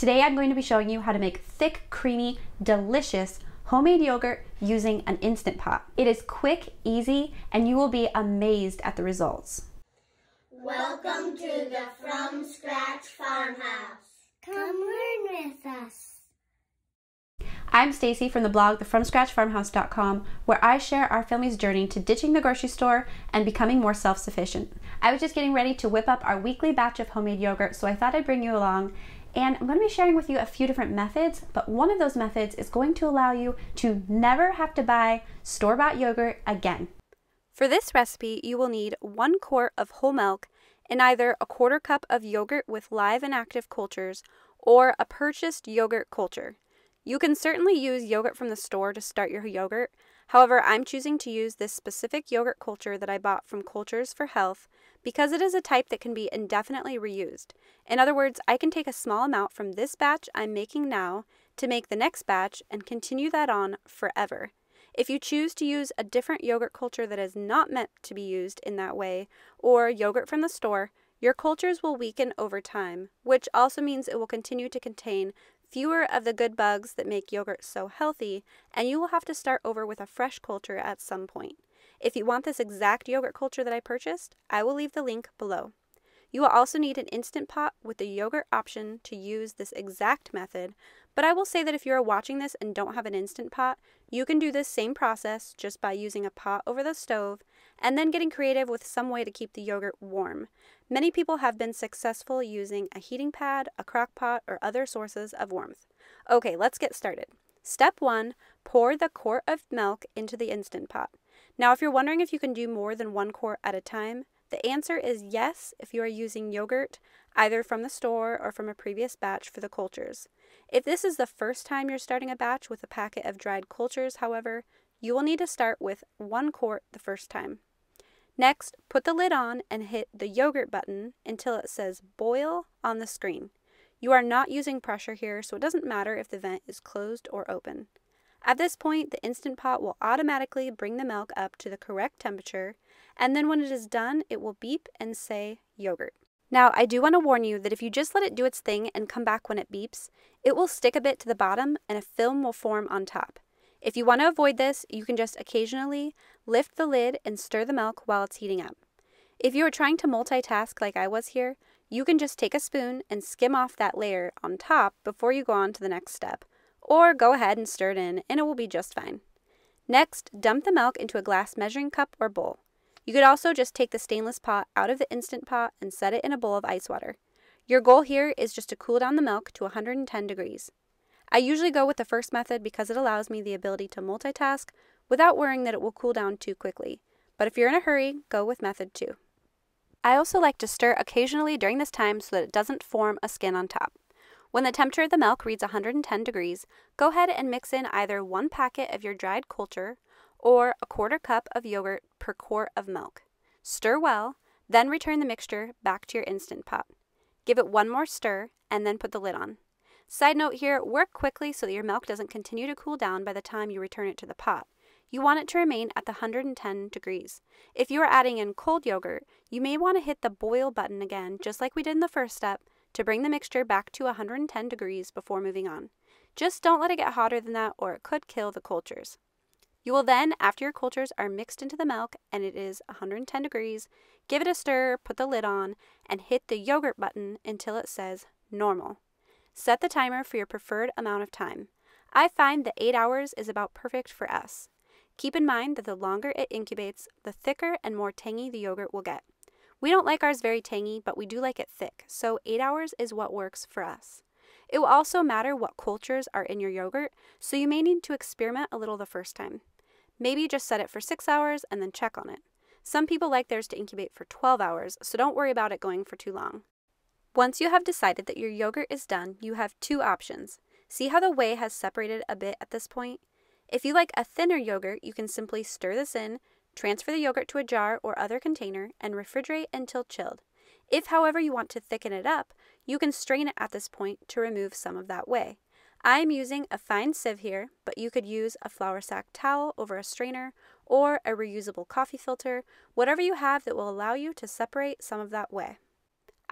Today I'm going to be showing you how to make thick, creamy, delicious homemade yogurt using an Instant Pot. It is quick, easy, and you will be amazed at the results. Welcome to the From Scratch Farmhouse. Come learn with us. I'm Stacy from the blog thefromscratchfarmhouse.com where I share our family's journey to ditching the grocery store and becoming more self-sufficient. I was just getting ready to whip up our weekly batch of homemade yogurt, so I thought I'd bring you along and I'm going to be sharing with you a few different methods, but one of those methods is going to allow you to never have to buy store-bought yogurt again. For this recipe, you will need one quart of whole milk and either a quarter cup of yogurt with live and active cultures or a purchased yogurt culture. You can certainly use yogurt from the store to start your yogurt. However, I'm choosing to use this specific yogurt culture that I bought from Cultures for Health because it is a type that can be indefinitely reused. In other words, I can take a small amount from this batch I'm making now to make the next batch and continue that on forever. If you choose to use a different yogurt culture that is not meant to be used in that way, or yogurt from the store, your cultures will weaken over time, which also means it will continue to contain fewer of the good bugs that make yogurt so healthy, and you will have to start over with a fresh culture at some point. If you want this exact yogurt culture that I purchased, I will leave the link below. You will also need an Instant Pot with the yogurt option to use this exact method, but I will say that if you are watching this and don't have an Instant Pot, you can do this same process just by using a pot over the stove and then getting creative with some way to keep the yogurt warm. Many people have been successful using a heating pad, a crock pot, or other sources of warmth. Okay, let's get started. Step 1. Pour the quart of milk into the Instant Pot. Now, if you're wondering if you can do more than one quart at a time, the answer is yes if you are using yogurt either from the store or from a previous batch for the cultures. If this is the first time you're starting a batch with a packet of dried cultures, however, you will need to start with one quart the first time. Next, put the lid on and hit the yogurt button until it says boil on the screen. You are not using pressure here, so it doesn't matter if the vent is closed or open. At this point, the Instant Pot will automatically bring the milk up to the correct temperature, and then when it is done, it will beep and say yogurt. Now, I do want to warn you that if you just let it do its thing and come back when it beeps, it will stick a bit to the bottom and a film will form on top. If you want to avoid this, you can just occasionally lift the lid and stir the milk while it's heating up. If you are trying to multitask like I was here, you can just take a spoon and skim off that layer on top before you go on to the next step, or go ahead and stir it in and it will be just fine. Next, dump the milk into a glass measuring cup or bowl. You could also just take the stainless pot out of the Instant Pot and set it in a bowl of ice water. Your goal here is just to cool down the milk to 110 degrees. I usually go with the first method because it allows me the ability to multitask without worrying that it will cool down too quickly. But if you're in a hurry, go with method 2. I also like to stir occasionally during this time so that it doesn't form a skin on top. When the temperature of the milk reads 110 degrees, go ahead and mix in either one packet of your dried culture or a quarter cup of yogurt per quart of milk. Stir well, then return the mixture back to your Instant Pot. Give it one more stir and then put the lid on. Side note here, work quickly so that your milk doesn't continue to cool down by the time you return it to the pot. You want it to remain at the 110 degrees. If you are adding in cold yogurt, you may want to hit the boil button again, just like we did in the first step, to bring the mixture back to 110 degrees before moving on. Just don't let it get hotter than that or it could kill the cultures. You will then, after your cultures are mixed into the milk and it is 110 degrees, give it a stir, put the lid on, and hit the yogurt button until it says normal. Set the timer for your preferred amount of time. I find that 8 hours is about perfect for us. Keep in mind that the longer it incubates, the thicker and more tangy the yogurt will get. We don't like ours very tangy, but we do like it thick, so 8 hours is what works for us. It will also matter what cultures are in your yogurt, so you may need to experiment a little the first time. Maybe just set it for 6 hours and then check on it. Some people like theirs to incubate for 12 hours, so don't worry about it going for too long. Once you have decided that your yogurt is done, you have two options. See how the whey has separated a bit at this point? If you like a thinner yogurt, you can simply stir this in, transfer the yogurt to a jar or other container, and refrigerate until chilled. If, however, you want to thicken it up, you can strain it at this point to remove some of that whey. I'm using a fine sieve here, but you could use a flour sack towel over a strainer or a reusable coffee filter, whatever you have that will allow you to separate some of that whey.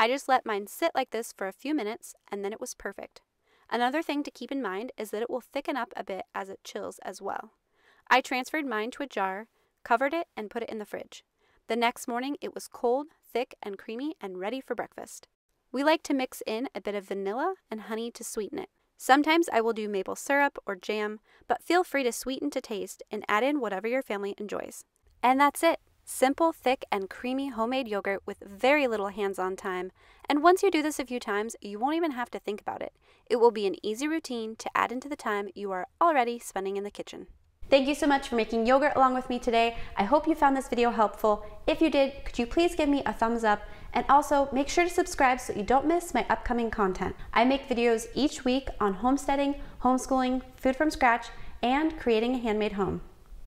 I just let mine sit like this for a few minutes and then it was perfect. Another thing to keep in mind is that it will thicken up a bit as it chills as well. I transferred mine to a jar, covered it, and put it in the fridge. The next morning it was cold, thick, and creamy and ready for breakfast. We like to mix in a bit of vanilla and honey to sweeten it. Sometimes I will do maple syrup or jam, but feel free to sweeten to taste and add in whatever your family enjoys. And that's it. Simple, thick, and creamy homemade yogurt with very little hands on time. And once you do this a few times, you won't even have to think about it. It will be an easy routine to add into the time you are already spending in the kitchen. Thank you so much for making yogurt along with me today. I hope you found this video helpful. If you did, could you please give me a thumbs up? And also make sure to subscribe so you don't miss my upcoming content. I make videos each week on homesteading, homeschooling, food from scratch, and creating a handmade home.